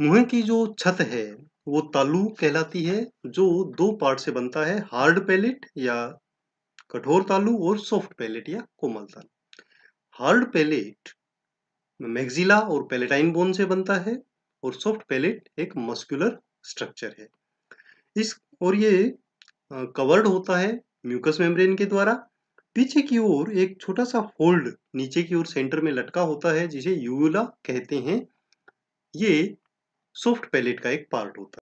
मुँह की जो छत है, वो तालु कहलाती है, जो दो पार्ट से बनता है, हार्ड पैलेट या कठोर तालु और सॉफ्ट पैलेट या कोमल तालु। हार्ड पैलेट मैग्जिला और पैलेटाइन बोन से बनता है और सॉफ्ट पैलेट एक मस्कुलर स्ट्रक्चर है। इस और ये कवर्ड होता है म्यूकस मेम्ब्रेन के द्वारा। पीछे की ओर एक छोटा सा फोल्ड नीचे की ओर सेंटर में लटका होता है, जिसे यूला कहते हैं। ये सॉफ्ट पैलेट का एक पार्ट होता है।